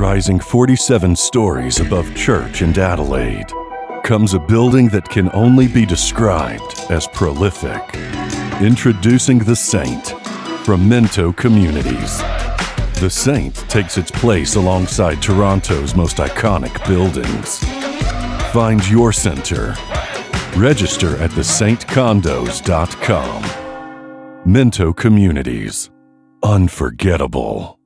Rising 47 stories above church and Adelaide comes a building that can only be described as prolific. Introducing The Saint from Minto Communities. The Saint takes its place alongside Toronto's most iconic buildings. Find your center. Register at thesaintcondos.com. Minto Communities. Unforgettable.